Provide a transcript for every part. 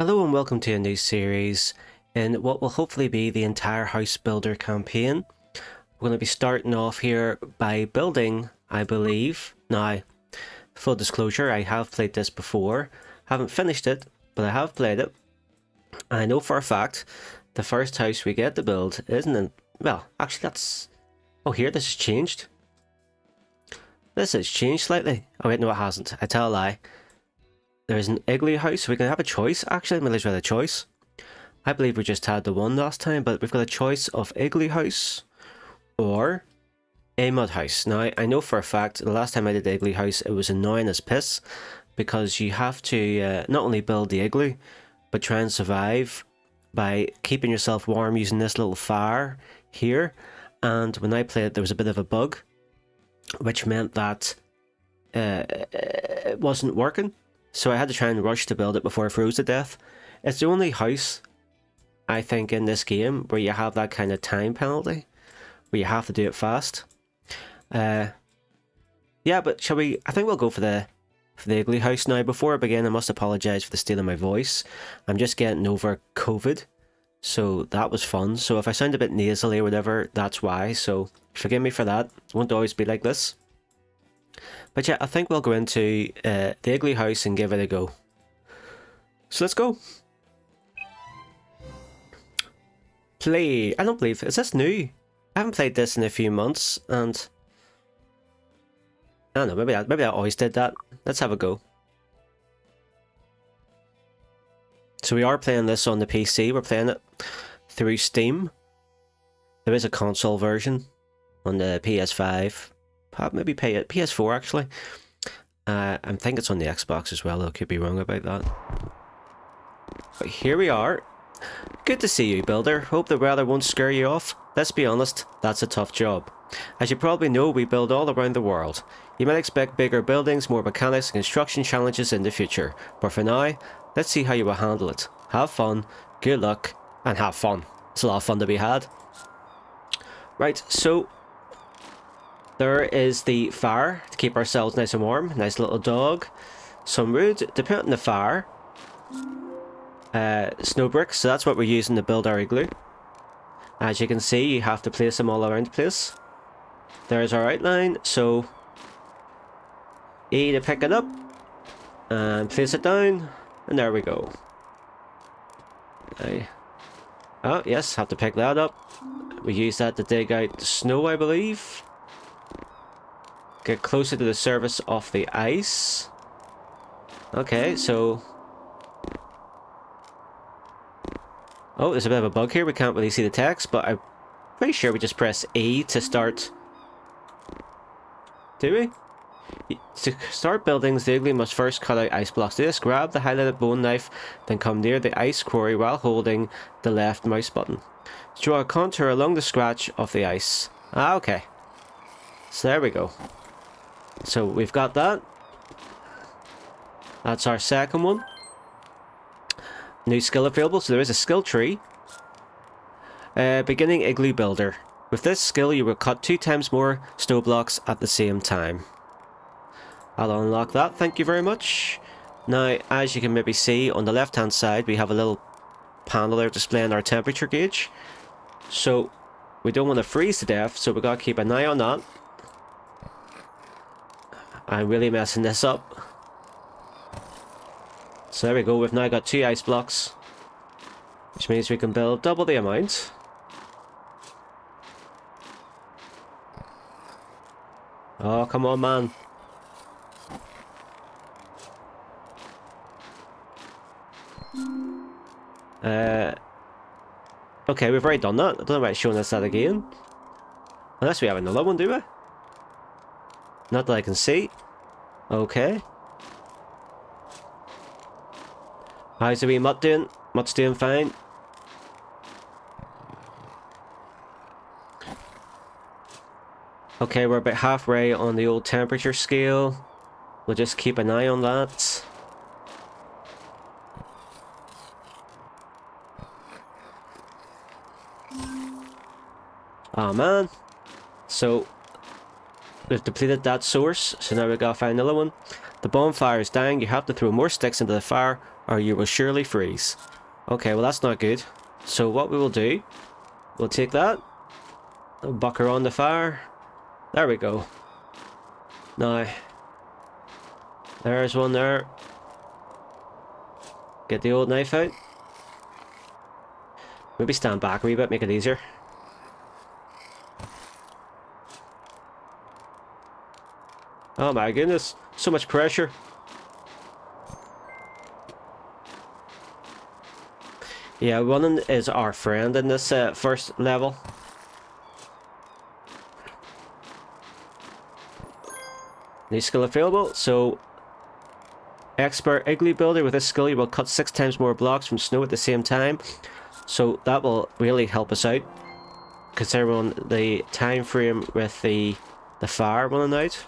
Hello and welcome to a new series in what will hopefully be the entire house builder campaign. We're going to be starting off here by building, I believe. Now, full disclosure, I have played this before. Haven't finished it, but I have played it. I know for a fact the first house we get to build isn't in, well, actually that's, oh here this has changed. This has changed slightly. Oh wait, no it hasn't. I tell a lie. There's an igloo house, so we can have a choice. Actually, I realize we had a choice. I believe we just had the one last time, but we've got a choice of igloo house or a mud house. Now, I know for a fact the last time I did the igloo house, it was annoying as piss because you have to uh, not only build the igloo, but try and survive by keeping yourself warm using this little fire here. And when I played, there was a bit of a bug, which meant that uh, it wasn't working. So I had to try and rush to build it before I froze to death. It's the only house, I think, in this game where you have that kind of time penalty, where you have to do it fast. Uh, yeah, but shall we? I think we'll go for the for the igloo house now. Before I begin, I must apologise for the stealing my voice. I'm just getting over COVID, so that was fun. So if I sound a bit nasally or whatever, that's why. So forgive me for that. It won't always be like this. But yeah, I think we'll go into uh, the Igloo House and give it a go. So let's go. Play. I don't believe. Is this new? I haven't played this in a few months, and I don't know. Maybe I, maybe I always did that. Let's have a go. So we are playing this on the PC. We're playing it through Steam. There is a console version on the PS5 maybe pay it. PS4 actually. Uh, I think it's on the Xbox as well. I could be wrong about that. But here we are. Good to see you, Builder. Hope the weather won't scare you off. Let's be honest, that's a tough job. As you probably know, we build all around the world. You might expect bigger buildings, more mechanics and construction challenges in the future. But for now, let's see how you will handle it. Have fun, good luck, and have fun. It's a lot of fun to be had. Right, so there is the fire to keep ourselves nice and warm. Nice little dog. Some wood to put in the fire. Uh, snow bricks, so that's what we're using to build our igloo. As you can see, you have to place them all around the place. There's our outline, so E to pick it up and place it down, and there we go. Okay. Oh, yes, have to pick that up. We use that to dig out the snow, I believe. Get closer to the surface of the ice. Okay, so... Oh, there's a bit of a bug here. We can't really see the text, but I'm pretty sure we just press E to start... Do we? To start buildings, the must first cut out ice blocks. Do this, grab the highlighted bone knife, then come near the ice quarry while holding the left mouse button. Draw a contour along the scratch of the ice. Ah, okay. So there we go. So we've got that. That's our second one. New skill available, so there is a skill tree. Uh, beginning Igloo Builder. With this skill you will cut two times more snow blocks at the same time. I'll unlock that, thank you very much. Now, as you can maybe see, on the left hand side we have a little panel there displaying our temperature gauge. So, we don't want to freeze to death, so we got to keep an eye on that. I'm really messing this up. So there we go, we've now got two ice blocks. Which means we can build double the amount. Oh, come on, man. Uh, okay, we've already done that. I don't know why it's showing us that again. Unless we have another one, do we? Not that I can see. Okay. How's the mutt doing? Mutt's doing fine. Okay, we're about halfway on the old temperature scale. We'll just keep an eye on that. Oh man. So, We've depleted that source, so now we gotta find another one. The bonfire is dying. You have to throw more sticks into the fire or you will surely freeze. Okay, well that's not good. So what we will do, we'll take that, we'll buck her on the fire. There we go. Now, there's one there. Get the old knife out. Maybe stand back a wee bit, make it easier. Oh my goodness, so much pressure. Yeah, running is our friend in this uh, first level. New skill available, so Expert Igloo Builder. With this skill you will cut six times more blocks from snow at the same time. So that will really help us out. Considering the time frame with the, the fire running out.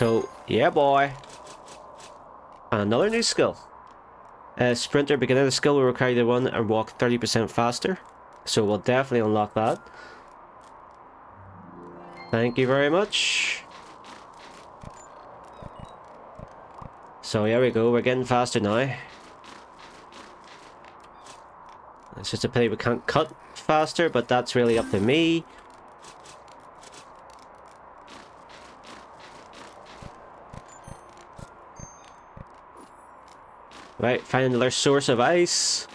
So, yeah boy. Another new skill. Uh, sprinter, beginner skill will require the run and walk 30% faster. So we'll definitely unlock that. Thank you very much. So here we go, we're getting faster now. It's just a pity we can't cut faster, but that's really up to me. Right, find another source of ice.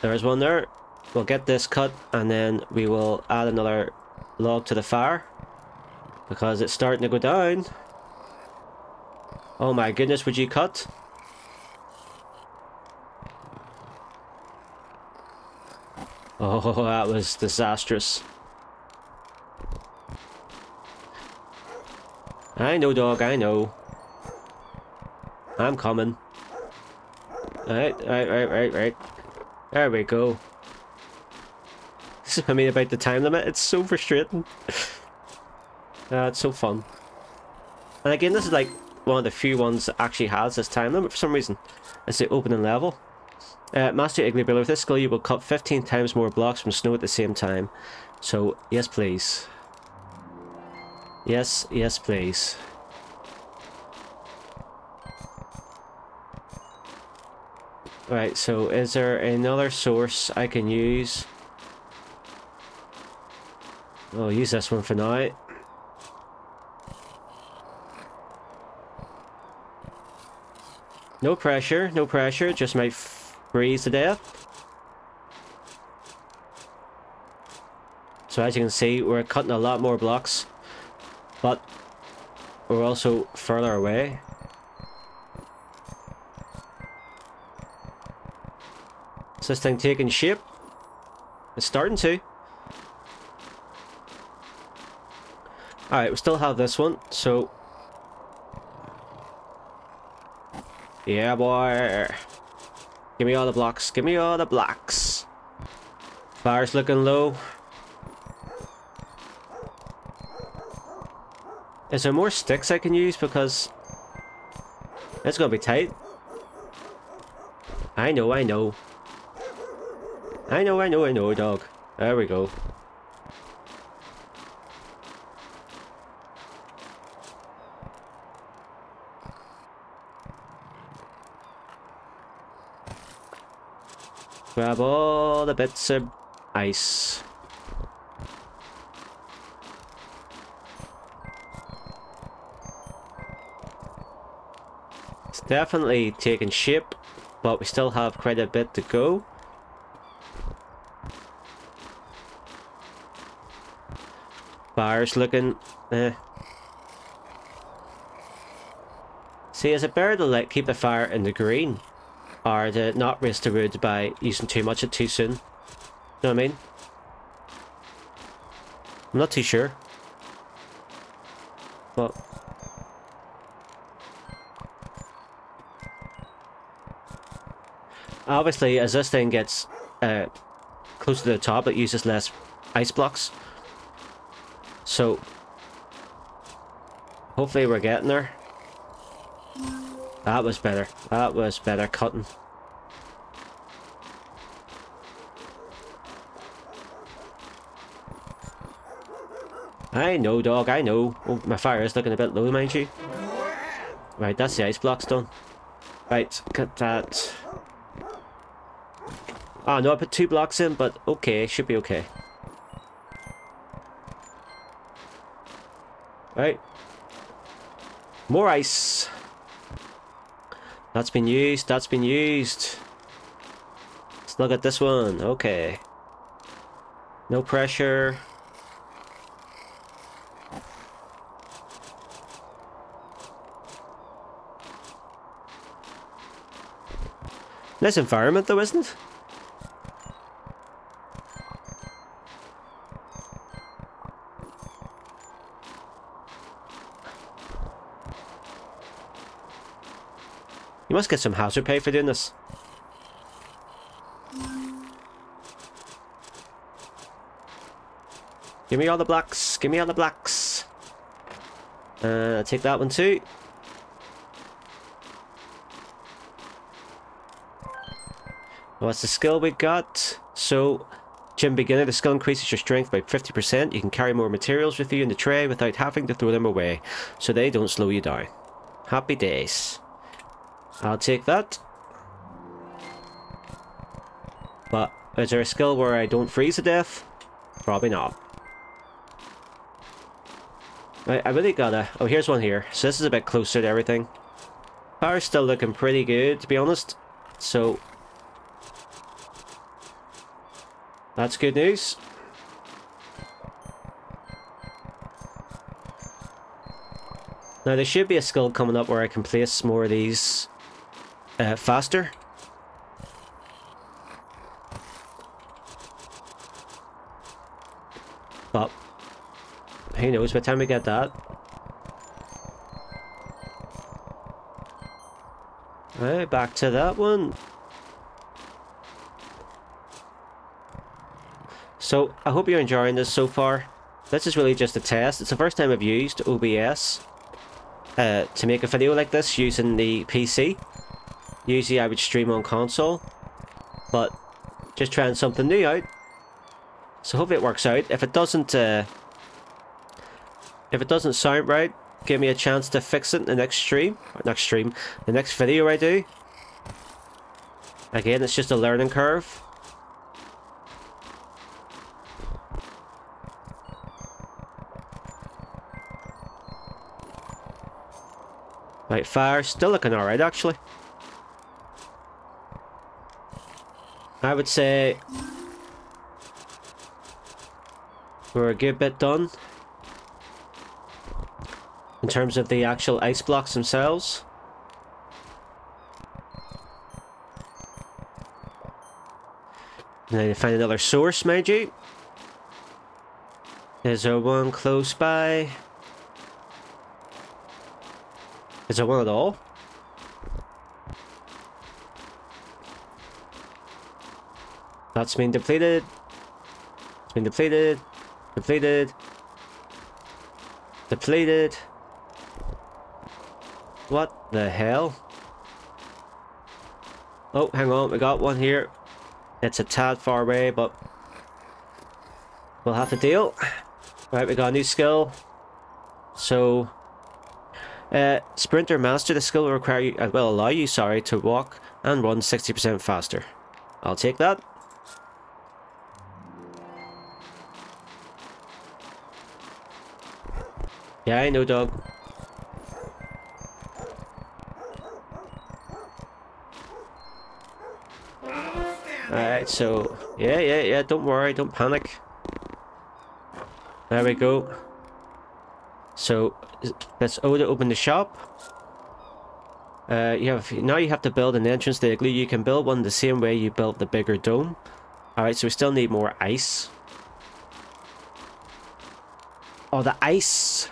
There's one there. We'll get this cut and then we will add another log to the fire. Because it's starting to go down. Oh my goodness, would you cut? Oh, that was disastrous. I know, dog, I know. I'm coming. Right, right, right, right, right. There we go. This is I mean about the time limit. It's so frustrating. uh, it's so fun. And again, this is like one of the few ones that actually has this time limit for some reason. It's the opening level. Uh, Master Igloo Builder, with this skill you will cut 15 times more blocks from snow at the same time. So, yes please. Yes, yes please. Right, so is there another source I can use? I'll use this one for now. No pressure, no pressure, just might freeze to death. So as you can see, we're cutting a lot more blocks, but we're also further away. This thing taking shape? It's starting to. Alright, we still have this one, so... Yeah, boy. Give me all the blocks. Give me all the blocks. Fire's looking low. Is there more sticks I can use? Because... It's gonna be tight. I know, I know. I know, I know, I know, dog. There we go. Grab all the bits of ice. It's definitely taking shape, but we still have quite a bit to go. Fire's looking... Eh. See, is it better to like keep the fire in the green? Or to not risk the wood by using too much it too soon? You know what I mean? I'm not too sure. But... Obviously, as this thing gets uh, closer to the top, it uses less ice blocks. So, hopefully we're getting there. That was better. That was better cutting. I know, dog, I know. Oh, my fire is looking a bit low, mind you. Right, that's the ice blocks done. Right, cut that. Oh, no, I put two blocks in, but okay, should be okay. Right. More ice. That's been used, that's been used. Let's look at this one, okay. No pressure. Nice environment though, isn't it? Must get some hazard pay for doing this. Give me all the blacks. Give me all the blacks. Uh, take that one too. What's the skill we got? So, Gym Beginner, the skill increases your strength by 50%. You can carry more materials with you in the tray without having to throw them away, so they don't slow you down. Happy days. I'll take that. But, is there a skill where I don't freeze to death? Probably not. I, I really gotta... Oh, here's one here. So this is a bit closer to everything. Power's still looking pretty good, to be honest. So, That's good news. Now there should be a skill coming up where I can place more of these uh, faster. But who knows by the time we get that. Right, back to that one. So, I hope you're enjoying this so far. This is really just a test. It's the first time I've used OBS uh, to make a video like this using the PC. Usually I would stream on console, but just trying something new out. So hopefully it works out. If it doesn't, uh, if it doesn't sound right, give me a chance to fix it in the next stream, next stream, the next video I do. Again, it's just a learning curve. Right, fire, still looking alright actually. I would say we're a good bit done in terms of the actual ice blocks themselves. And then find another source, mind you. Is there one close by? Is there one at all? That's been depleted. It's been depleted. Depleted. Depleted. What the hell? Oh, hang on, we got one here. It's a tad far away, but we'll have to deal. Right, we got a new skill. So, uh, Sprinter Master, the skill will require you, uh, will allow you, sorry, to walk and run 60% faster. I'll take that. Yeah, I know, dog. Alright, so, yeah, yeah, yeah, don't worry, don't panic. There we go. So, let's order open the shop. Uh, you have now you have to build an entrance to the igloo. You can build one the same way you built the bigger dome. Alright, so we still need more ice. Oh, the ice!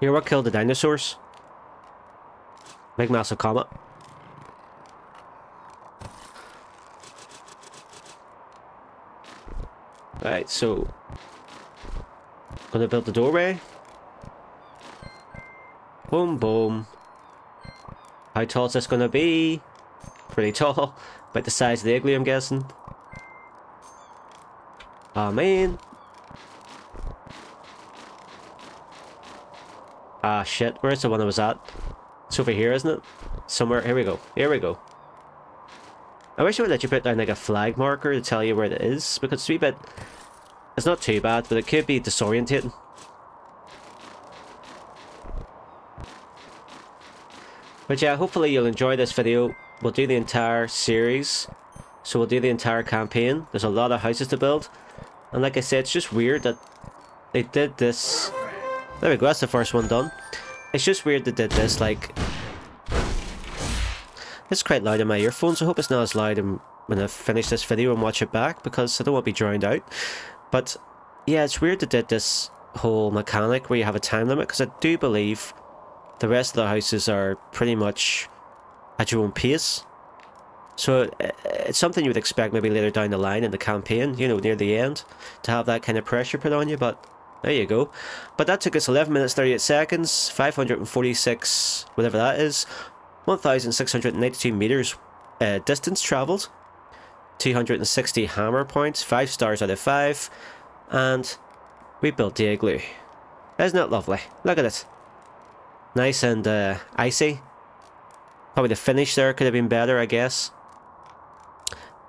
Here, what killed the dinosaurs? Big massive comet. Right, so Gonna build the doorway. Boom, boom. How tall is this gonna be? Pretty tall. About the size of the igloo, I'm guessing. Oh man. Ah, shit. Where's the one I was at? It's over here, isn't it? Somewhere. Here we go. Here we go. I wish I would let you put down like a flag marker to tell you where it is, because it's a bit... It's not too bad, but it could be disorientating. But yeah, hopefully you'll enjoy this video. We'll do the entire series. So we'll do the entire campaign. There's a lot of houses to build. And like I said, it's just weird that they did this... There we go, that's the first one done. It's just weird they did this, like... It's quite loud in my earphones. I hope it's not as loud when I finish this video and watch it back, because I don't want to be drowned out. But, yeah, it's weird they did this whole mechanic where you have a time limit, because I do believe the rest of the houses are pretty much at your own pace. So it's something you would expect maybe later down the line in the campaign, you know, near the end, to have that kind of pressure put on you, but there you go. But that took us 11 minutes 38 seconds, 546, whatever that is, 1,692 meters uh, distance travelled, 260 hammer points, 5 stars out of 5, and we built the igloo. Isn't that lovely? Look at it. Nice and uh, icy. Probably the finish there could have been better, I guess.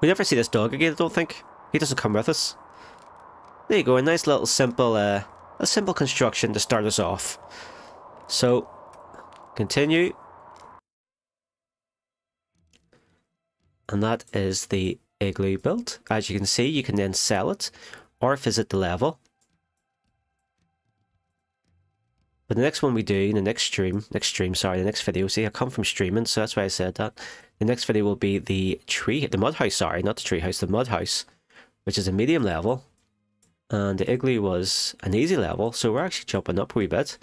We never see this dog again, I don't think. He doesn't come with us. There you go, a nice little simple, uh, a simple construction to start us off. So, continue. And that is the igloo built. As you can see, you can then sell it or visit the level. But the next one we do, in the next stream, next stream, sorry, the next video, see, I come from streaming, so that's why I said that. The next video will be the tree, the mud house, sorry, not the tree house, the mud house, which is a medium level. And the igloo was an easy level, so we're actually jumping up a wee bit.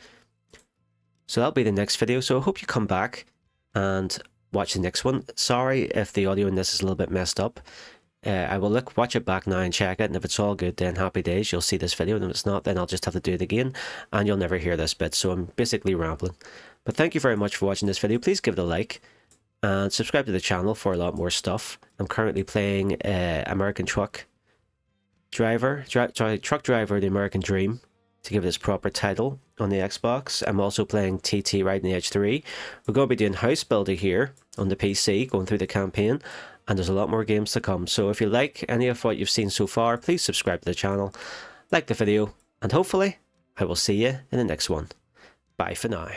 So that'll be the next video, so I hope you come back and watch the next one. Sorry if the audio in this is a little bit messed up. Uh, I will look, watch it back now and check it, and if it's all good, then happy days, you'll see this video, and if it's not, then I'll just have to do it again, and you'll never hear this bit, so I'm basically rambling. But thank you very much for watching this video, please give it a like, and subscribe to the channel for a lot more stuff. I'm currently playing uh, American Truck Driver, dri Truck Driver, The American Dream, to give its proper title on the Xbox. I'm also playing TT Riding the Edge 3. We're going to be doing house building here on the PC, going through the campaign, and there's a lot more games to come. So if you like any of what you've seen so far, please subscribe to the channel, like the video, and hopefully I will see you in the next one. Bye for now.